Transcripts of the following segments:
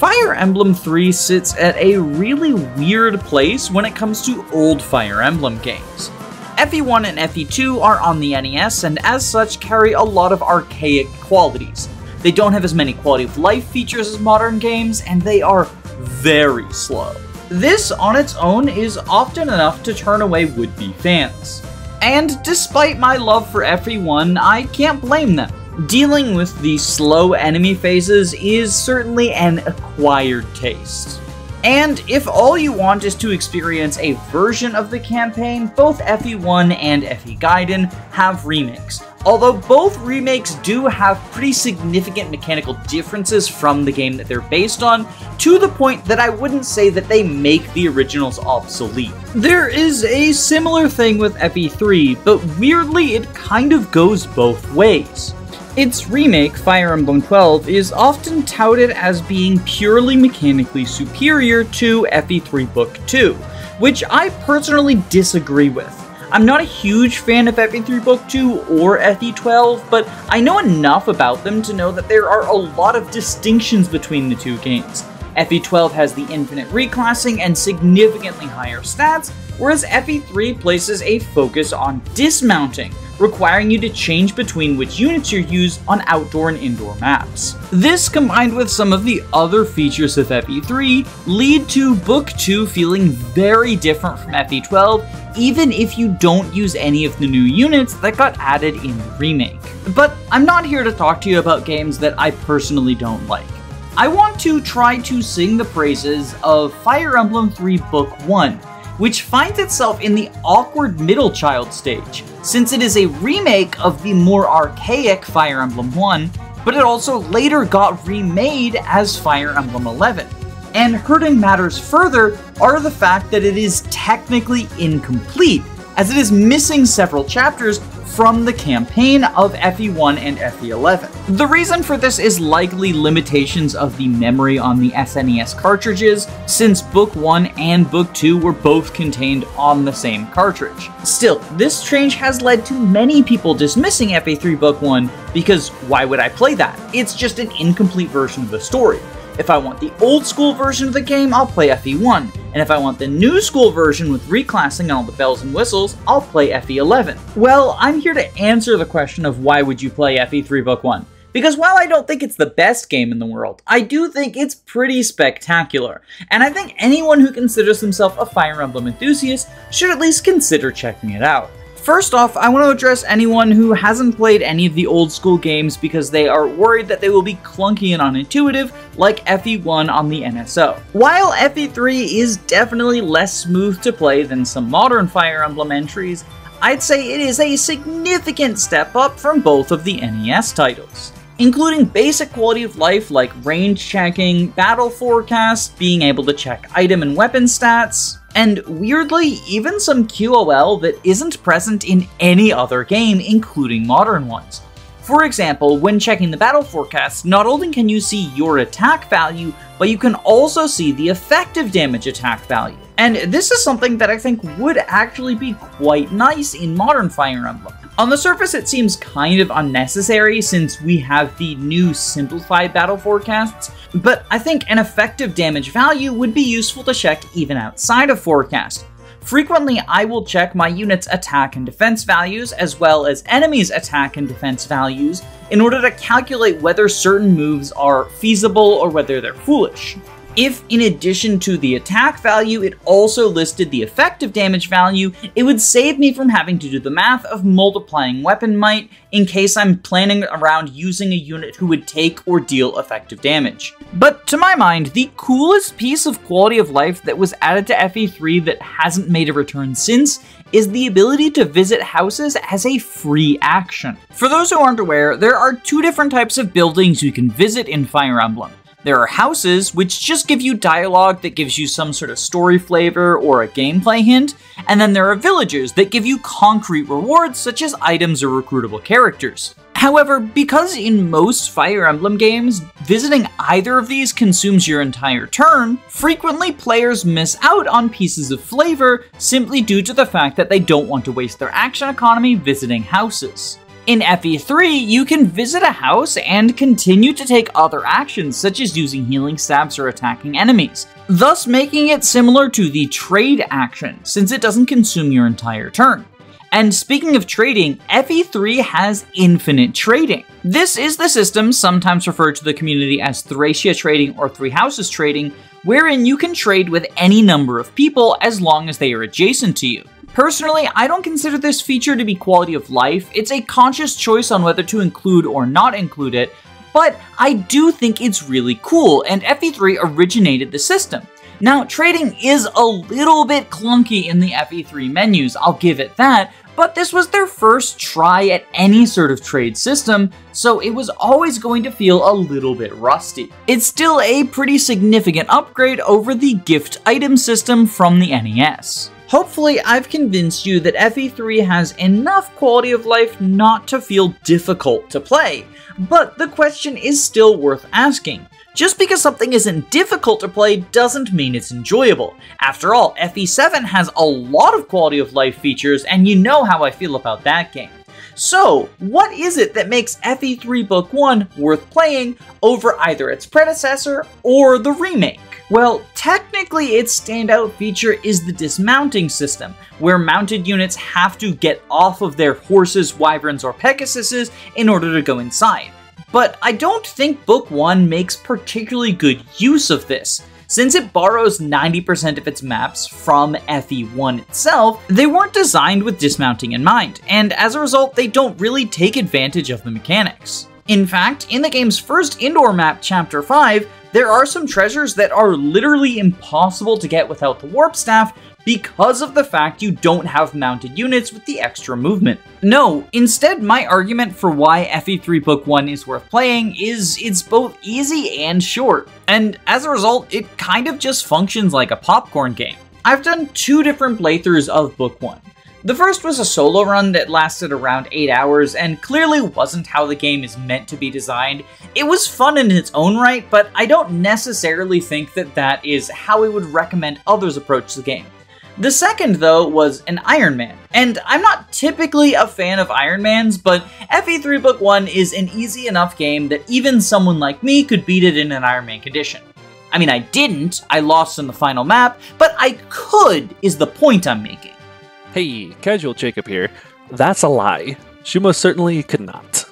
Fire Emblem 3 sits at a really weird place when it comes to old Fire Emblem games. FE1 and FE2 are on the NES and as such carry a lot of archaic qualities. They don't have as many quality of life features as modern games, and they are very slow. This on its own is often enough to turn away would-be fans. And despite my love for FE1, I can't blame them. Dealing with the slow enemy phases is certainly an acquired taste. And if all you want is to experience a version of the campaign, both FE1 and FE Gaiden have remakes. Although both remakes do have pretty significant mechanical differences from the game that they're based on, to the point that I wouldn't say that they make the originals obsolete. There is a similar thing with FE3, but weirdly it kind of goes both ways. Its remake, Fire Emblem 12, is often touted as being purely mechanically superior to FE3 Book 2, which I personally disagree with. I'm not a huge fan of FE3 Book 2 or FE12, but I know enough about them to know that there are a lot of distinctions between the two games. FE12 has the infinite reclassing and significantly higher stats, whereas FE3 places a focus on dismounting, requiring you to change between which units you use on outdoor and indoor maps. This, combined with some of the other features of FE3, lead to Book 2 feeling very different from FE12, even if you don't use any of the new units that got added in the remake. But I'm not here to talk to you about games that I personally don't like. I want to try to sing the praises of Fire Emblem 3 Book 1, which finds itself in the awkward middle child stage, since it is a remake of the more archaic Fire Emblem 1, but it also later got remade as Fire Emblem 11. And hurting matters further are the fact that it is technically incomplete, as it is missing several chapters from the campaign of FE1 and FE11. The reason for this is likely limitations of the memory on the SNES cartridges, since Book 1 and Book 2 were both contained on the same cartridge. Still, this change has led to many people dismissing FE3 Book 1 because why would I play that? It's just an incomplete version of the story. If I want the old school version of the game, I'll play FE1, and if I want the new school version with reclassing and all the bells and whistles, I'll play FE11. Well, I'm here to answer the question of why would you play FE3 Book 1. Because while I don't think it's the best game in the world, I do think it's pretty spectacular, and I think anyone who considers themselves a Fire Emblem enthusiast should at least consider checking it out. First off, I want to address anyone who hasn't played any of the old school games because they are worried that they will be clunky and unintuitive, like FE1 on the NSO. While FE3 is definitely less smooth to play than some modern Fire Emblem entries, I'd say it is a significant step up from both of the NES titles including basic quality of life like range checking, battle forecasts, being able to check item and weapon stats, and weirdly, even some QOL that isn't present in any other game, including modern ones. For example, when checking the battle forecast, not only can you see your attack value, but you can also see the effective damage attack value. And this is something that I think would actually be quite nice in modern Fire Emblem. On the surface, it seems kind of unnecessary since we have the new simplified battle forecasts, but I think an effective damage value would be useful to check even outside of forecast. Frequently, I will check my unit's attack and defense values, as well as enemies' attack and defense values, in order to calculate whether certain moves are feasible or whether they're foolish. If, in addition to the attack value, it also listed the effective damage value, it would save me from having to do the math of multiplying weapon might in case I'm planning around using a unit who would take or deal effective damage. But to my mind, the coolest piece of quality of life that was added to FE3 that hasn't made a return since is the ability to visit houses as a free action. For those who aren't aware, there are two different types of buildings you can visit in Fire Emblem. There are houses, which just give you dialogue that gives you some sort of story flavor or a gameplay hint, and then there are villages that give you concrete rewards such as items or recruitable characters. However, because in most Fire Emblem games, visiting either of these consumes your entire turn, frequently players miss out on pieces of flavor simply due to the fact that they don't want to waste their action economy visiting houses. In FE3, you can visit a house and continue to take other actions, such as using healing stabs or attacking enemies, thus making it similar to the trade action, since it doesn't consume your entire turn. And speaking of trading, FE3 has infinite trading. This is the system, sometimes referred to the community as Thracia trading or Three Houses trading, wherein you can trade with any number of people as long as they are adjacent to you. Personally, I don't consider this feature to be quality of life. It's a conscious choice on whether to include or not include it, but I do think it's really cool, and FE3 originated the system. Now, trading is a little bit clunky in the FE3 menus, I'll give it that, but this was their first try at any sort of trade system, so it was always going to feel a little bit rusty. It's still a pretty significant upgrade over the gift item system from the NES. Hopefully, I've convinced you that FE3 has enough quality of life not to feel difficult to play, but the question is still worth asking. Just because something isn't difficult to play doesn't mean it's enjoyable. After all, FE7 has a lot of quality of life features, and you know how I feel about that game. So, what is it that makes FE3 Book 1 worth playing over either its predecessor or the remake? Well, technically its standout feature is the dismounting system, where mounted units have to get off of their horses, wyverns, or pegasuses in order to go inside but I don't think Book 1 makes particularly good use of this. Since it borrows 90% of its maps from FE1 itself, they weren't designed with dismounting in mind, and as a result, they don't really take advantage of the mechanics. In fact, in the game's first indoor map, Chapter 5, there are some treasures that are literally impossible to get without the warp staff, because of the fact you don't have mounted units with the extra movement. No, instead my argument for why FE3 Book 1 is worth playing is it's both easy and short, and as a result, it kind of just functions like a popcorn game. I've done two different playthroughs of Book 1. The first was a solo run that lasted around 8 hours and clearly wasn't how the game is meant to be designed. It was fun in its own right, but I don't necessarily think that that is how we would recommend others approach the game. The second, though, was an Iron Man. And I'm not typically a fan of Iron Mans, but FE3 Book 1 is an easy enough game that even someone like me could beat it in an Iron Man condition. I mean, I didn't, I lost in the final map, but I could, is the point I'm making. Hey, Casual Jacob here. That's a lie. She most certainly could not.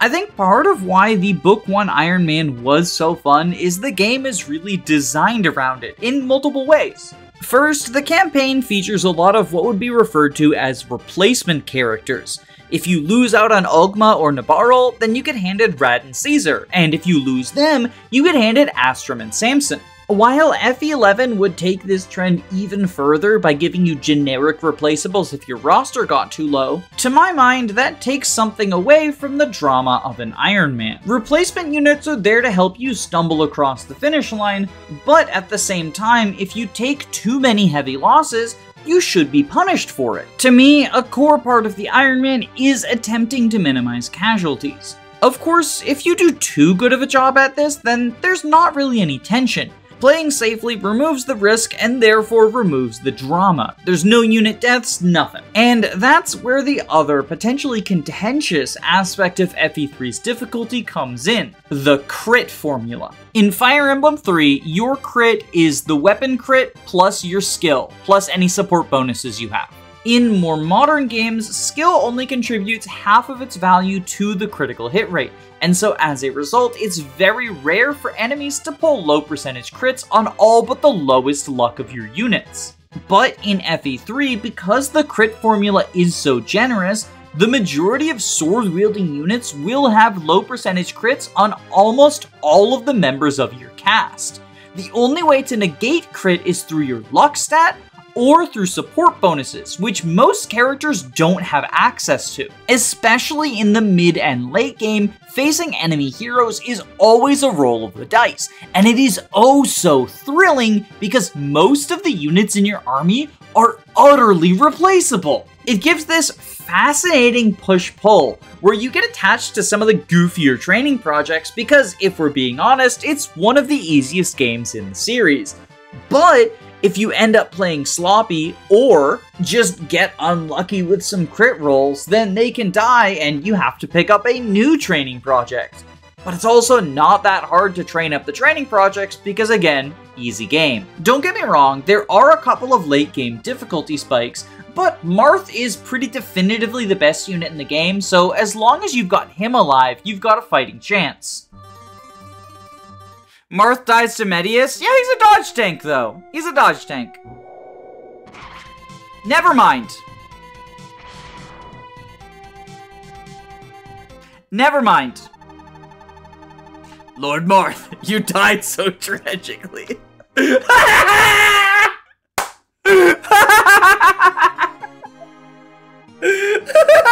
I think part of why the Book 1 Iron Man was so fun is the game is really designed around it in multiple ways. First, the campaign features a lot of what would be referred to as replacement characters. If you lose out on Ogma or Nabarl, then you get handed Radd and Caesar, and if you lose them, you get handed Astram and Samson. While FE11 would take this trend even further by giving you generic replaceables if your roster got too low, to my mind, that takes something away from the drama of an Iron Man. Replacement units are there to help you stumble across the finish line, but at the same time, if you take too many heavy losses, you should be punished for it. To me, a core part of the Iron Man is attempting to minimize casualties. Of course, if you do too good of a job at this, then there's not really any tension. Playing safely removes the risk and therefore removes the drama. There's no unit deaths, nothing. And that's where the other, potentially contentious aspect of FE3's difficulty comes in the crit formula. In Fire Emblem 3, your crit is the weapon crit plus your skill, plus any support bonuses you have. In more modern games, skill only contributes half of its value to the critical hit rate, and so as a result, it's very rare for enemies to pull low percentage crits on all but the lowest luck of your units. But in FE3, because the crit formula is so generous, the majority of sword-wielding units will have low percentage crits on almost all of the members of your cast. The only way to negate crit is through your luck stat or through support bonuses, which most characters don't have access to. Especially in the mid and late game, facing enemy heroes is always a roll of the dice, and it is oh so thrilling because most of the units in your army are utterly replaceable. It gives this fascinating push-pull, where you get attached to some of the goofier training projects because, if we're being honest, it's one of the easiest games in the series. But If you end up playing sloppy or just get unlucky with some crit rolls, then they can die and you have to pick up a new training project. But it's also not that hard to train up the training projects because again, easy game. Don't get me wrong, there are a couple of late game difficulty spikes, but Marth is pretty definitively the best unit in the game, so as long as you've got him alive, you've got a fighting chance. Marth dies to Medius? Yeah, he's a dodge tank, though. He's a dodge tank. Never mind. Never mind. Lord Marth, you died so tragically.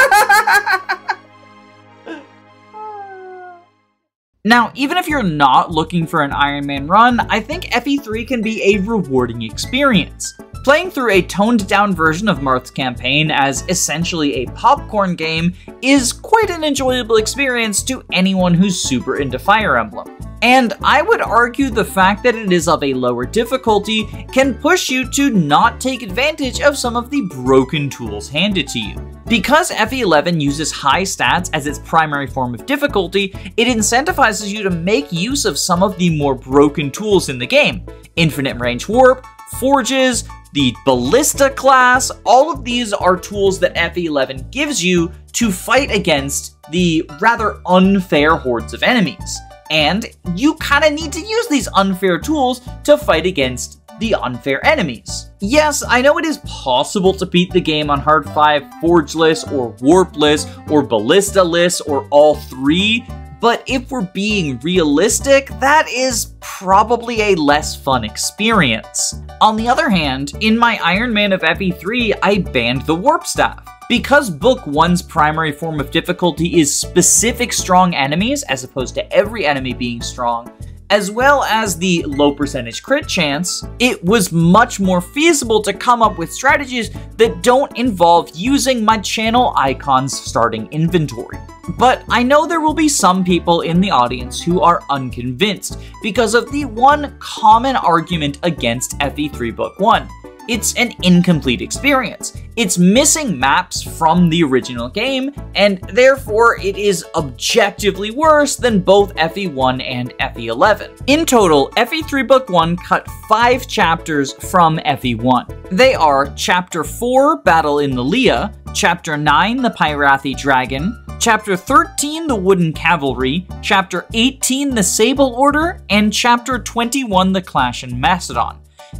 Now, even if you're not looking for an Iron Man run, I think FE3 can be a rewarding experience. Playing through a toned down version of Marth's campaign as essentially a popcorn game is quite an enjoyable experience to anyone who's super into Fire Emblem. And I would argue the fact that it is of a lower difficulty can push you to not take advantage of some of the broken tools handed to you. Because FE11 uses high stats as its primary form of difficulty, it incentivizes you to make use of some of the more broken tools in the game. Infinite range warp, forges, the ballista class, all of these are tools that FE11 gives you to fight against the rather unfair hordes of enemies. And you kind of need to use these unfair tools to fight against the unfair enemies. Yes, I know it is possible to beat the game on Hard 5 Forgeless or Warpless or Ballista-less or all three, but if we're being realistic, that is probably a less fun experience. On the other hand, in my Iron Man of FE3, I banned the Warp Staff. Because Book 1's primary form of difficulty is specific strong enemies, as opposed to every enemy being strong, as well as the low percentage crit chance, it was much more feasible to come up with strategies that don't involve using my channel icon's starting inventory. But I know there will be some people in the audience who are unconvinced because of the one common argument against FE3 Book 1 it's an incomplete experience. It's missing maps from the original game, and therefore it is objectively worse than both FE1 and FE11. In total, FE3 Book 1 cut 5 chapters from FE1. They are Chapter 4, Battle in the Lea, Chapter 9, The Pyrathi Dragon, Chapter 13, The Wooden Cavalry, Chapter 18, The Sable Order, and Chapter 21, The Clash in Macedon.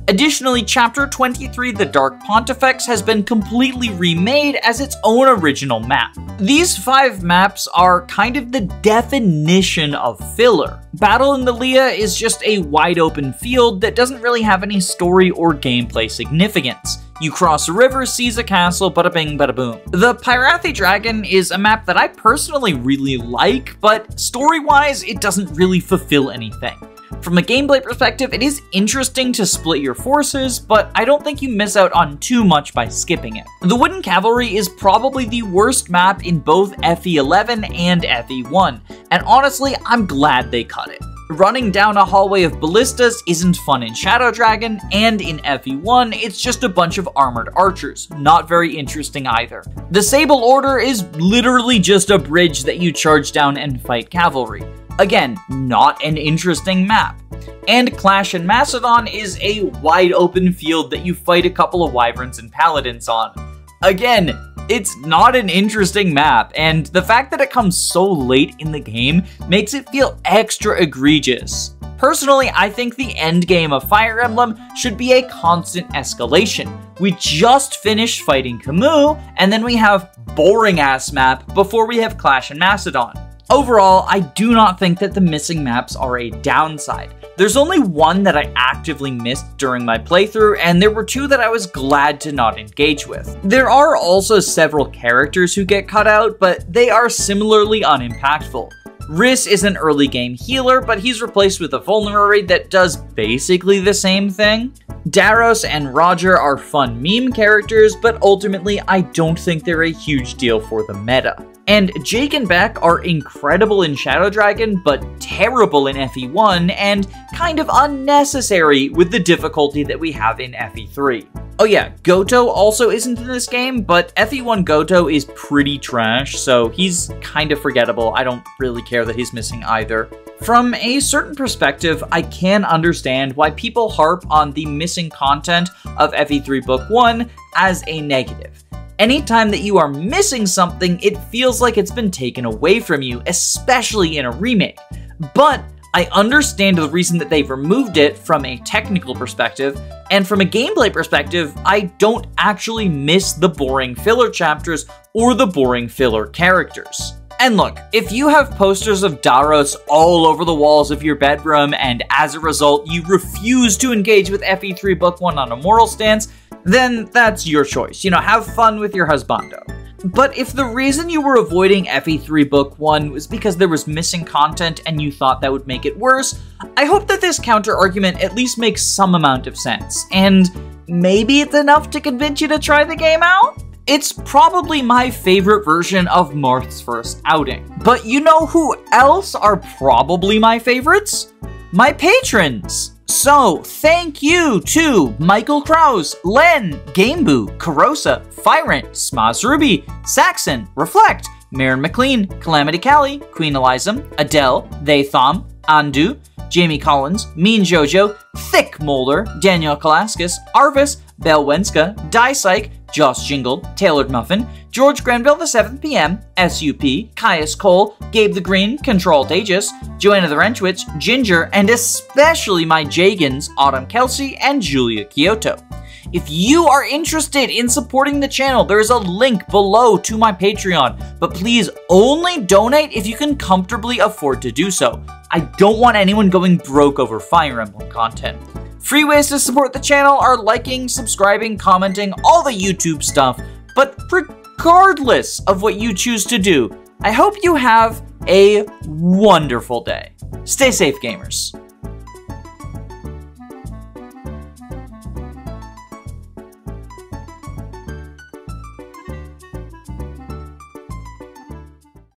Additionally, Chapter 23, The Dark Pontifex, has been completely remade as its own original map. These five maps are kind of the definition of filler. Battle in the Lea is just a wide open field that doesn't really have any story or gameplay significance. You cross a river, seize a castle, bada bing, bada boom. The Pyrathi Dragon is a map that I personally really like, but story-wise, it doesn't really fulfill anything. From a gameplay perspective, it is interesting to split your forces, but I don't think you miss out on too much by skipping it. The Wooden Cavalry is probably the worst map in both FE11 and FE1, and honestly, I'm glad they cut it. Running down a hallway of ballistas isn't fun in Shadow Dragon, and in FE1, it's just a bunch of armored archers. Not very interesting either. The Sable Order is literally just a bridge that you charge down and fight cavalry. Again, not an interesting map. And Clash in Macedon is a wide open field that you fight a couple of wyverns and paladins on. Again, it's not an interesting map, and the fact that it comes so late in the game makes it feel extra egregious. Personally, I think the end game of Fire Emblem should be a constant escalation. We just finished fighting Camus, and then we have boring ass map before we have Clash and Macedon. Overall, I do not think that the missing maps are a downside. There's only one that I actively missed during my playthrough, and there were two that I was glad to not engage with. There are also several characters who get cut out, but they are similarly unimpactful. Wrys is an early game healer, but he's replaced with a vulnerary that does basically the same thing. Darros and Roger are fun meme characters, but ultimately I don't think they're a huge deal for the meta. And Jake and Beck are incredible in Shadow Dragon, but terrible in FE1, and kind of unnecessary with the difficulty that we have in FE3. Oh yeah, Gotoh also isn't in this game, but FE1 Gotoh is pretty trash, so he's kind of forgettable. I don't really care that he's missing either. From a certain perspective, I can understand why people harp on the missing content of FE3 Book 1 as a negative. Anytime that you are missing something, it feels like it's been taken away from you, especially in a remake. But I understand the reason that they've removed it from a technical perspective, and from a gameplay perspective, I don't actually miss the boring filler chapters or the boring filler characters. And look, if you have posters of Darros all over the walls of your bedroom, and as a result, you refuse to engage with FE3 Book 1 on a moral stance, then that's your choice. You know, have fun with your husbando. But if the reason you were avoiding FE3 Book 1 was because there was missing content and you thought that would make it worse, I hope that this counter argument at least makes some amount of sense, and maybe it's enough to convince you to try the game out? It's probably my favorite version of Marth's first outing. But you know who else are probably my favorites? My patrons! So, thank you to Michael Krause, Len, Gameboo, Carosa, Fyrant, Smaz Ruby, Saxon, Reflect, Marin McLean, Calamity Callie, Queen Eliza, Adele, They Thom, Andu, Jamie Collins, Mean Jojo, Thick Molder, Daniel Kalaskis, Arvis, Bell Wenska, Die Joss Jingle, Tailored Muffin, George Granville the 7th PM, SUP, Caius Cole, Gabe the Green, Control Tejas, Joanna the Wrenchwitch, Ginger, and especially my Jagens, Autumn Kelsey, and Julia Kyoto. If you are interested in supporting the channel, there is a link below to my Patreon, but please only donate if you can comfortably afford to do so. I don't want anyone going broke over Fire Emblem content. Free ways to support the channel are liking, subscribing, commenting, all the YouTube stuff. But regardless of what you choose to do, I hope you have a wonderful day. Stay safe, gamers.